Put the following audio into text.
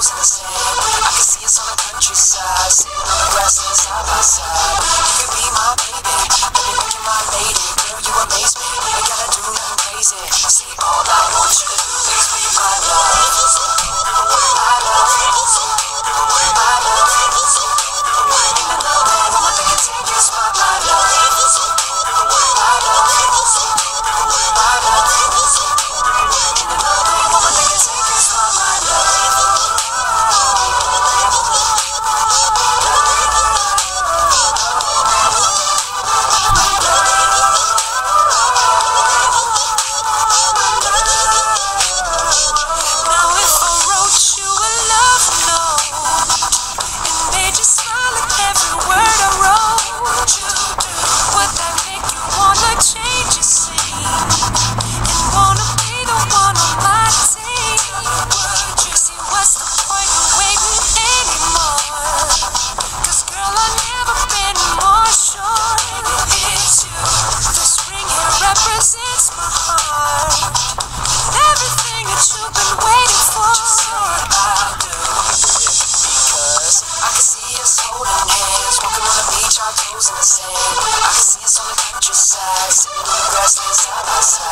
I can see us on the countryside, sitting on the grassland side by side. You can be my baby, baby, you my lady. Girl, you amaze me. I gotta do nothing crazy. I see all exercise, eating grasslands on the side.